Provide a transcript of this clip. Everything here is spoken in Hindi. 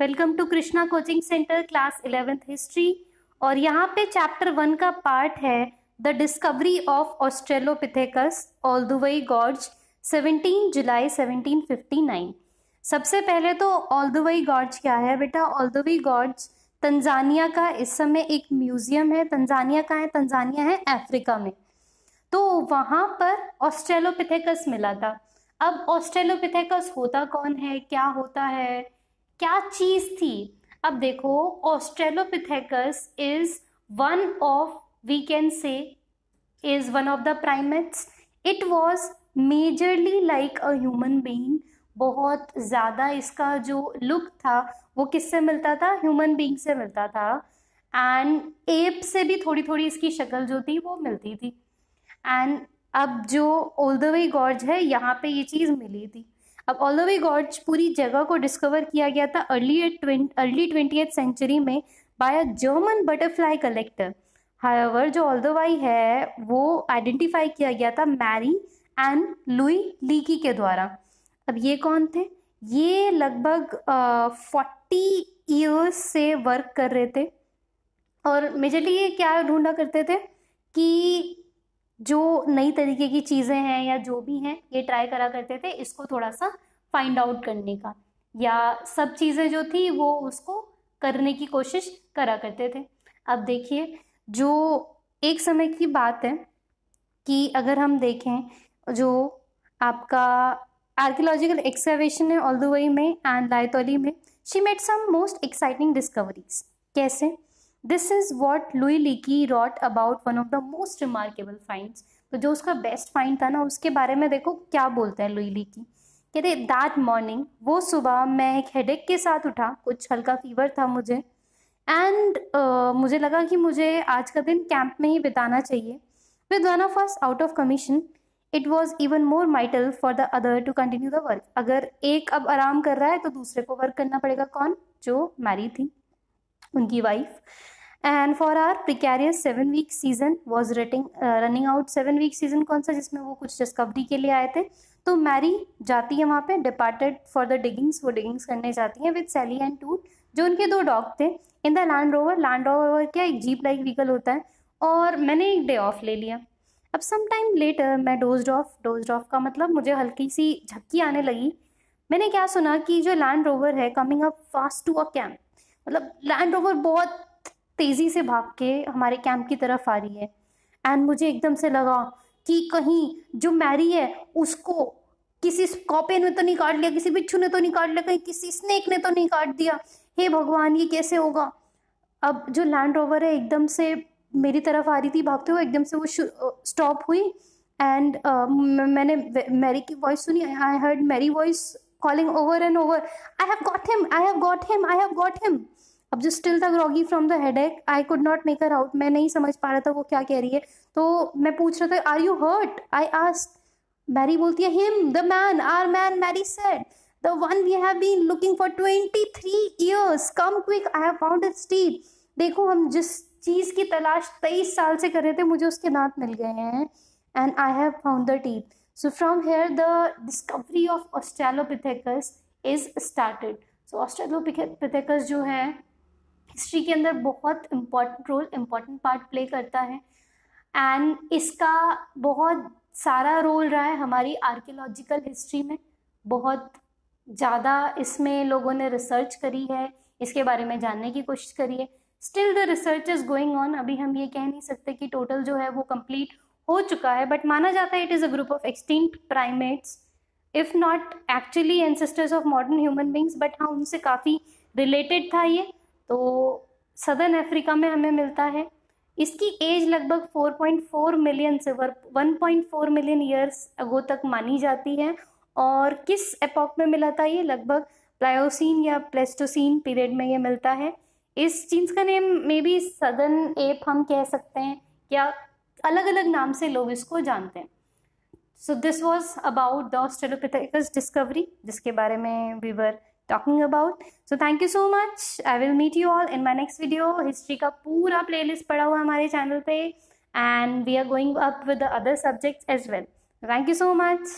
Welcome to Krishna coaching centre, class eleventh history. और यहाँ पे चैप्टर वन का पार्ट है, the discovery of Australopithecus Olduvai Gorge 17 जुलाई 1759 सबसे पहले तो ऑल्दुवई गॉर्ज क्या है बेटा? ऑल्दुवई गॉर्ज तंजानिया का इस समय एक म्यूज़ियम है। तंजानिया का है? तंजानिया है अफ्रीका में। तो वहाँ पर ऑस्ट्रेलोपिथेकस मिला था। अब ऑस्ट्रेलोपिथेकस होता कौन है? क्या होता है? क्या चीज़ थी? अब देखो Australopithecus is one of we can say is one of the primates it was majorly like a human being बहुत ज़्यादा इसका जो लुक था, वो किससे मिलता था? ह्यूमन बींग से मिलता था। एंड एप से भी थोड़ी थोड़ी इसकी शक्ल जो थी, वो मिलती थी। एंड अब जो ओल्डवे गॉर्ज है, यहाँ पे ये चीज़ मिली थी। अब ऑल्दोवे गॉर्ज पूरी जगह को डिस्कवर किया गया था अर्ली अर्ली ट्वेंटी सेंचुरी में by a German butterfly collector however जो ऑल्दोवाई है, वो आइडेंटिफाई किया गया था मैरी एंड लुई लीकी के द्वारा. अब ये कौन थे? ये लगभग फोर्टी ईयर्स से वर्क कर रहे थे. और मेजरली ये क्या ढूंढा करते थे? कि जो नई तरीके की चीज़ें हैं या जो भी हैं, ये ट्राई करा करते थे इसको थोड़ा सा फाइंड आउट करने का। या सब चीज़ें जो थी वो उसको करने की कोशिश करा करते थे। अब देखिए, जो एक समय की बात है कि अगर हम देखें, जो आपका आर्कियोलॉजिकल एक्सकवेशन है ऑल्दोवई में एंड लाइतोली में she made some most exciting discoveries कैसे? This is what Louis Leakey wrote about one of the most remarkable finds तो जो उसका बेस्ट फाइंड था ना उसके बारे में देखो क्या बोलते हैं लुई लिकी कहते दैट मॉर्निंग वो सुबह मैं एक हेडेक के साथ उठा कुछ हल्का फीवर था मुझे एंड uh, मुझे लगा कि मुझे आज का दिन कैंप में ही बिताना चाहिए। With one of us out of commission it was even more vital for the other two continue the work अगर एक अब आराम कर रहा है तो दूसरे को वर्क करना पड़ेगा। कौन? जो मैरी थी। उनकी wife and for our precarious seven week season was rating running out seven week season कौन सा जिसमें वो कुछ डिस्कवरी के लिए आए थे? तो मैरी जाती है वहाँ पे डिपार्टेड फॉर द डिगिंग्स वो डिगिंग्स करने जाती हैं विद सैली एंड टूट जो उनके दो डॉग थे। In the Land Rover Land Rover क्या एक जीप लाइक व्हीकल होता है और मैंने एक डे ऑफ़ ले लिया। अब सम टाइम लेटर मैं डोज ऑफ़ डोज ऑफ़ का मतलब मुझे हल्की सी झक्की आने लगी। मैंने क्या सुना कि जो लैंड रोवर है coming up fast to a camp मतलब लैंड रोवर बहुत तेज़ी से भाग के हमारे कैंप की तरफ़ आ रही है। एंड मुझे एकदम से लगा कि कहीं जो मैरी है उसको किसी कॉपे ने तो नहीं काट लिया किसी बिच्छू ने तो नहीं काट लिया कहीं किसी स्नेक ने तो नहीं काट दिया। हे भगवान ये कैसे होगा? अब जो लैंड रोवर है एकदम से मेरी तरफ़ आ रही थी भागते हुए एकदम से वो स्टॉप हुई। एंड uh, मैंने मैरी की वॉइस सुनी I heard Mary voice calling over and over I have got him I have got him I have got him अब जो स्टिल था ग्रॉगी फ्रॉम द हेड एक I could not make her out मैं नहीं समझ पा रहा था वो क्या कह रही है। तो मैं पूछ रहा था are you hurt I asked Mary बोलती है him the man our man Mary said the one we have been looking for twenty three years come quick I have found it still देखो, हम जिस चीज़ की तलाश तेईस साल से कर रहे थे, मुझे उसके दांत मिल गए हैं and I have found the teeth so from here the discovery of Australopithecus is started so Australopithecus जो है हिस्ट्री के अंदर बहुत important role important part play करता है. एंड इसका बहुत सारा रोल रहा है हमारी आर्कियोलॉजिकल हिस्ट्री में. बहुत ज़्यादा इसमें लोगों ने रिसर्च करी है. इसके बारे में जानने की कोशिश करी है. Still the research is going on अभी हम ये कह नहीं सकते कि टोटल जो है वो कंप्लीट हो चुका है बट माना जाता है it is a group of extinct primates if not actually ancestors of modern human beings but हाँ उनसे काफ़ी रिलेटेड था ये तो सदर्न अफ्रीका में हमें मिलता है। इसकी एज लगभग 4.4 मिलियन से 1.4 मिलियन ईयर्स अगो तक मानी जाती है, और किस एपॉक में मिला था ये? लगभग प्लायोसिन या प्लेस्टोसिन पीरियड में ये मिलता है। इस चीज़ का name may be southern ape हम कह सकते हैं, या अलग अलग नाम से लोग इसको जानते हैं। So this was about the Australopithecus discovery जिसके बारे में we were talking about so thank you so much I will meet you all in my next video history का पूरा प्ले लिस्ट पड़ा हुआ हमारे चैनल पे and we are going up with other subject as well thank you so much